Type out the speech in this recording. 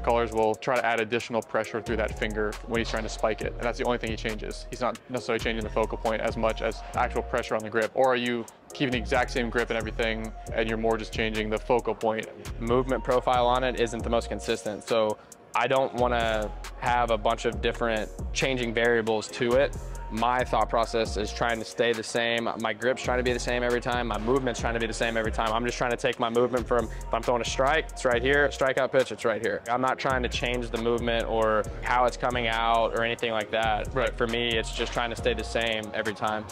McCullers will try to add additional pressure through that finger when he's trying to spike it. And that's the only thing he changes. He's not necessarily changing the focal point as much as actual pressure on the grip. Or are you keeping the exact same grip and everything, and you're more just changing the focal point? Movement profile on it isn't the most consistent. So I don't want to have a bunch of different changing variables to it. My thought process is trying to stay the same. My grip's trying to be the same every time. My movement's trying to be the same every time. I'm just trying to take my movement from, if I'm throwing a strike, it's right here. Strikeout pitch, it's right here. I'm not trying to change the movement or how it's coming out or anything like that. Right. For me, it's just trying to stay the same every time.